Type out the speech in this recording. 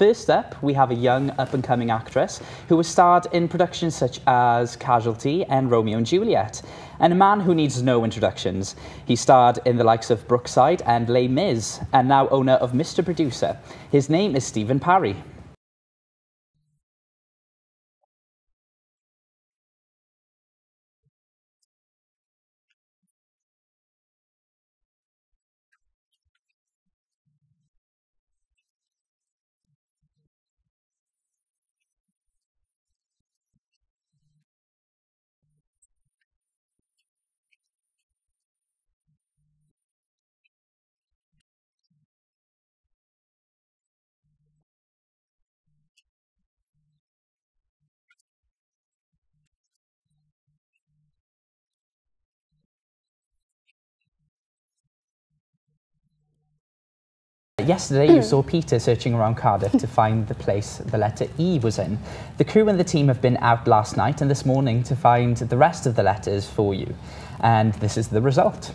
First up, we have a young up-and-coming actress who has starred in productions such as Casualty and Romeo and Juliet, and a man who needs no introductions. He starred in the likes of Brookside and Les Mis, and now owner of Mr. Producer. His name is Stephen Parry. Yesterday, you mm. saw Peter searching around Cardiff to find the place the letter E was in. The crew and the team have been out last night and this morning to find the rest of the letters for you. And this is the result.